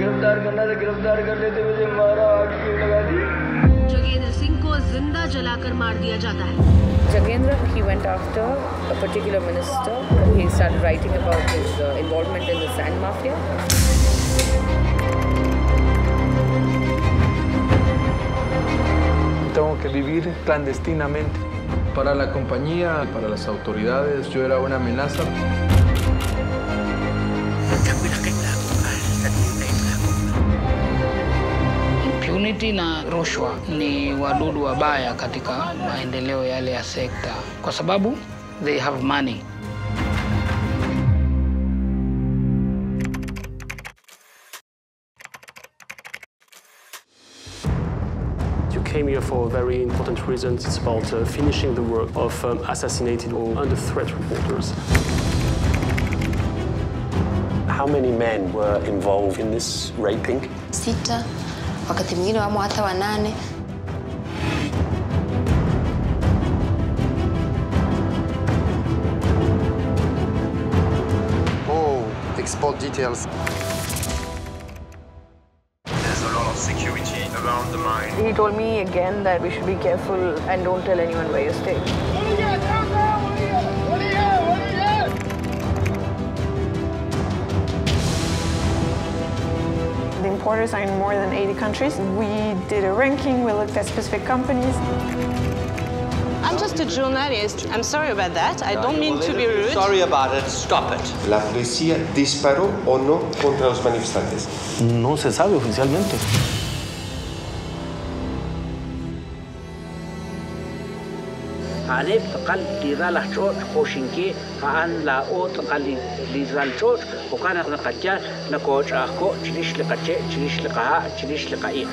करना था गिरफ़्तार कर लेते मुझे मारा आग क्यों लगा दी जोगेंद्र सिंह को ज़िंदा जलाकर मार दिया जाता है Jagendra, he went after a particular minister. He started writing about his uh, involvement in the sand mafia. Tengo que vivir clandestinamente. Para la compañía, para las autoridades, yo era una amenaza. Impunity na rushwa ni wadudu wabaya katika maendeleo yale ya sekta, kwa sababu they have money. You came here for very important reasons. It's about uh, finishing the work of um, assassinated or under threat reporters. How many men were involved in this raping? sita, wakati mwingine wamo hata wanane. Oh, export details. There's a lot of security around the mine. He told me again that we should be careful and don't tell anyone where you stay. Importers are in more than 80 countries. We did a ranking, we looked at specific companies. I'm just a journalist. I'm sorry about that. I don't mean to be rude. Sorry about it. Stop it. La policía disparó o no contra los manifestantes. No se sabe oficialmente. عليه تقل لذال حشوش خوشنكي فأن لا أوت تقل لذال شوش وكان قد جاء نكوش أخو تشليش لقا تشليش لقاها تشليش لقايق